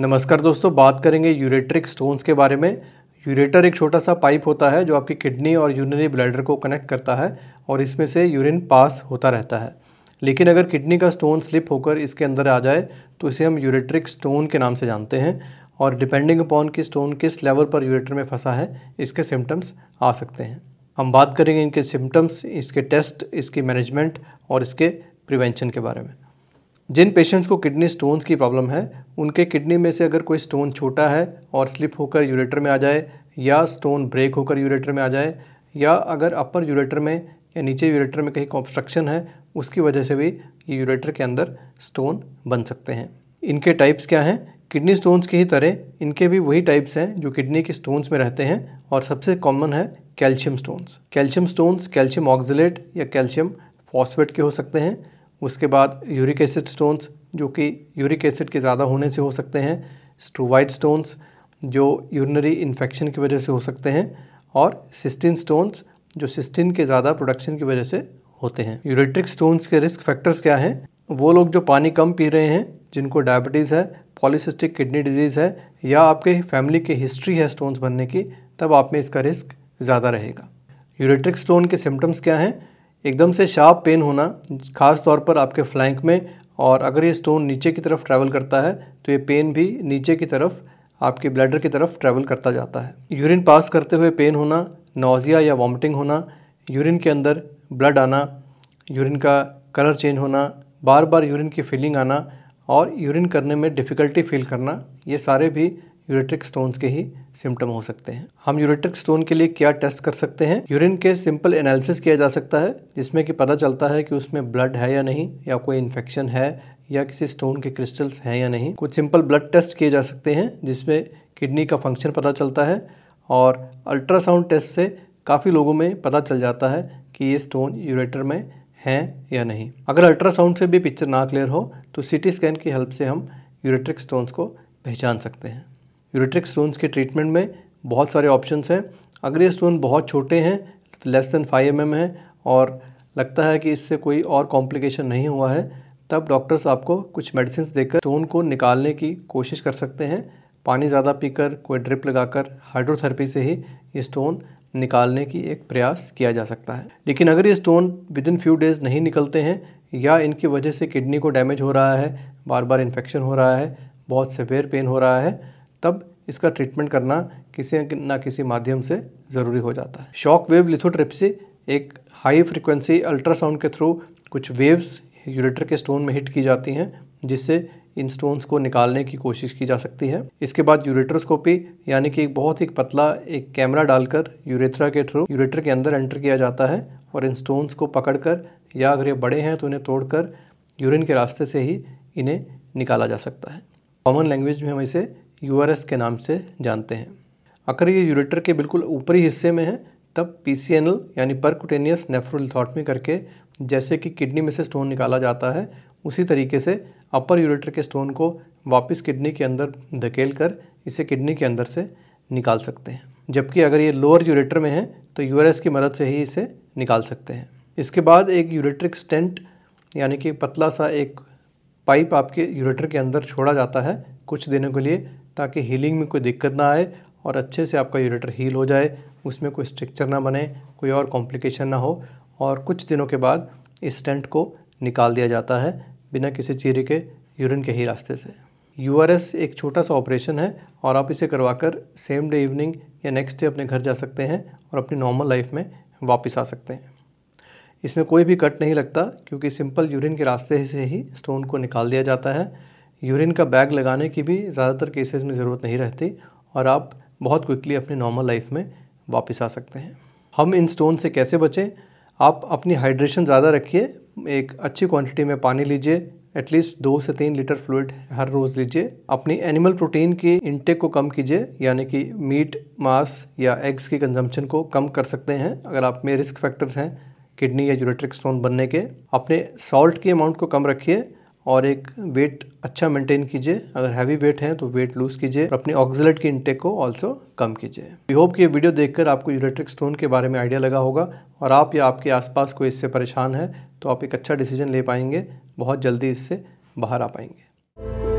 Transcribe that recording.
नमस्कार दोस्तों, बात करेंगे यूरेट्रिक स्टोन्स के बारे में। यूरेटर एक छोटा सा पाइप होता है जो आपकी किडनी और यूरिनरी ब्लैडर को कनेक्ट करता है और इसमें से यूरिन पास होता रहता है। लेकिन अगर किडनी का स्टोन स्लिप होकर इसके अंदर आ जाए तो इसे हम यूरेट्रिक स्टोन के नाम से जानते हैं और डिपेंडिंग अपॉन कि स्टोन किस लेवल पर यूरेटर में फंसा है, इसके सिम्टम्स आ सकते हैं। हम बात करेंगे इनके सिम्टम्स इसके टेस्ट इसकी मैनेजमेंट और इसके प्रिवेंशन के बारे में। जिन पेशेंट्स को किडनी स्टोन्स की प्रॉब्लम है, उनके किडनी में से अगर कोई स्टोन छोटा है और स्लिप होकर यूरेटर में आ जाए, या स्टोन ब्रेक होकर यूरेटर में आ जाए, या अगर अपर यूरेटर में या नीचे यूरेटर में कहीं ऑब्स्ट्रक्शन है, उसकी वजह से भी ये यूरेटर के अंदर स्टोन बन सकते हैं। इनके टाइप्स क्या हैं? किडनी स्टोन्स की ही तरह इनके भी वही टाइप्स हैं जो किडनी के स्टोन्स में रहते हैं और सबसे कॉमन है calcium stones calcium stones calcium oxalate या कैल्शियम फॉस्फेट के हो सकते हैं। उसके बाद यूरिक एसिड स्टोन्स जो कि यूरिक एसिड के ज़्यादा होने से हो सकते हैं स्ट्रोवाइड स्टोन्स जो यूरिनरी इन्फेक्शन की वजह से हो सकते हैं, और सिस्टिन स्टोन्स जो सिस्टिन के ज़्यादा प्रोडक्शन की वजह से होते हैं। यूरेट्रिक स्टोन्स के रिस्क फैक्टर्स क्या हैं? वो लोग जो पानी कम पी रहे हैं, जिनको डायबिटीज़ है पॉलीसिस्टिक किडनी डिज़ीज़ है, या आपके फैमिली की हिस्ट्री है स्टोन्स बनने की, तब आप में इसका रिस्क ज़्यादा रहेगा। यूरेट्रिक स्टोन के सिम्टम्स क्या हैं? एकदम से शार्प पेन होना ख़ास तौर पर आपके फ्लैंक में, और अगर ये स्टोन नीचे की तरफ़ ट्रैवल करता है तो ये पेन भी नीचे की तरफ़, आपके ब्लैडर की तरफ़ ट्रैवल करता जाता है। यूरिन पास करते हुए पेन होना नोज़िया या वॉमिटिंग होना यूरिन के अंदर ब्लड आना यूरिन का कलर चेंज होना, बार बार यूरिन की फीलिंग आना, और यूरिन करने में डिफ़िकल्टी फील करना, ये सारे भी यूरेट्रिक स्टोन्स के ही सिम्टम हो सकते हैं। हम यूरेट्रिक स्टोन के लिए क्या टेस्ट कर सकते हैं? यूरिन के सिंपल एनालिसिस किया जा सकता है, जिसमें कि पता चलता है कि उसमें ब्लड है या नहीं, या कोई इन्फेक्शन है, या किसी स्टोन के क्रिस्टल्स हैं या नहीं। कुछ सिंपल ब्लड टेस्ट किए जा सकते हैं, जिसमें किडनी का फ़ंक्शन पता चलता है, और अल्ट्रासाउंड टेस्ट से काफ़ी लोगों में पता चल जाता है कि ये स्टोन यूरेटर में हैं या नहीं। अगर अल्ट्रासाउंड से भी पिक्चर ना क्लियर हो तो सीटी स्कैन की हेल्प से हम यूरेट्रिक स्टोन्स को पहचान सकते हैं। यूरेट्रिक स्टोन्स के ट्रीटमेंट में बहुत सारे ऑप्शंस हैं। अगर ये स्टोन बहुत छोटे हैं लेस देन फाइव एम है, और लगता है कि इससे कोई और कॉम्प्लिकेशन नहीं हुआ है, तब डॉक्टर्स आपको कुछ मेडिसिन देकर स्टोन को निकालने की कोशिश कर सकते हैं। पानी ज़्यादा पीकर, कोई ड्रिप लगाकर हाइड्रोथेरेपी से ही ये स्टोन निकालने की एक प्रयास किया जा सकता है। लेकिन अगर ये stone within few days नहीं निकलते हैं, या इनकी वजह से किडनी को डैमेज हो रहा है बार बार इन्फेक्शन हो रहा है, बहुत सेवेयर पेन हो रहा है तब इसका ट्रीटमेंट करना किसी न किसी माध्यम से ज़रूरी हो जाता है। शॉक वेव लिथोट्रिप्सी एक हाई फ्रिक्वेंसी अल्ट्रासाउंड के थ्रू कुछ वेव्स यूरेटर के स्टोन में हिट की जाती हैं, जिससे इन स्टोन्स को निकालने की कोशिश की जा सकती है। इसके बाद यूरेट्रोस्कोपी यानी कि एक बहुत ही पतला एक कैमरा डालकर यूरेथ्रा के थ्रू यूरेटर के अंदर एंटर किया जाता है और इन स्टोन्स को पकड़कर या अगर ये बड़े हैं तो इन्हें तोड़कर यूरिन के रास्ते से ही इन्हें निकाला जा सकता है। कॉमन लैंग्वेज में हम इसे यूआरएस के नाम से जानते हैं। अगर ये यूरेटर के बिल्कुल ऊपरी हिस्से में है, तब पी यानी परकुटेनियस नेफ्रोलिथॉटमी करके जैसे कि किडनी में से स्टोन निकाला जाता है, उसी तरीके से अपर यूरेटर के स्टोन को वापस किडनी के अंदर धकेल कर इसे किडनी के अंदर से निकाल सकते हैं। जबकि अगर ये लोअर यूरेटर में है तो URS की मदद से ही इसे निकाल सकते हैं। इसके बाद एक यूरेट्रिक स्टेंट यानी कि पतला सा एक पाइप आपके यूरेटर के अंदर छोड़ा जाता है कुछ दिनों के लिए ताकि हीलिंग में कोई दिक्कत ना आए और अच्छे से आपका यूरेटर हील हो जाए, उसमें कोई स्ट्रक्चर ना बने, कोई और कॉम्प्लिकेशन ना हो और कुछ दिनों के बाद इस स्टेंट को निकाल दिया जाता है बिना किसी चीरे के यूरिन के ही रास्ते से। यूआरएस एक छोटा सा ऑपरेशन है और आप इसे करवाकर सेम डे इवनिंग या नेक्स्ट डे अपने घर जा सकते हैं और अपनी नॉर्मल लाइफ में वापस आ सकते हैं। इसमें कोई भी कट नहीं लगता क्योंकि सिंपल यूरिन के रास्ते से ही स्टोन को निकाल दिया जाता है। यूरिन का बैग लगाने की भी ज़्यादातर केसेस में ज़रूरत नहीं रहती और आप बहुत क्विकली अपने नॉर्मल लाइफ में वापस आ सकते हैं। हम इन स्टोन से कैसे बचें? आप अपनी हाइड्रेशन ज़्यादा रखिए, एक अच्छी क्वांटिटी में पानी लीजिए एटलीस्ट दो से तीन लीटर फ्लूड हर रोज़ लीजिए। अपनी एनिमल प्रोटीन की इनटेक को कम कीजिए, यानी कि मीट मांस या एग्स की कंजम्पशन को कम कर सकते हैं, अगर आप में रिस्क फैक्टर्स हैं किडनी या यूरेट्रिक स्टोन बनने के। अपने सॉल्ट की अमाउंट को कम रखिए और एक वेट अच्छा मेंटेन कीजिए। अगर हैवी वेट है तो वेट लूज कीजिए। और अपनी ऑक्सिलेट की इंटेक को ऑल्सो कम कीजिए। वी होप कि ये वीडियो देखकर आपको यूरेट्रिक स्टोन के बारे में आइडिया लगा होगा। और आप या आपके आसपास कोई इससे परेशान है तो आप एक अच्छा डिसीज़न ले पाएँगे। बहुत जल्दी इससे बाहर आ पाएँगे।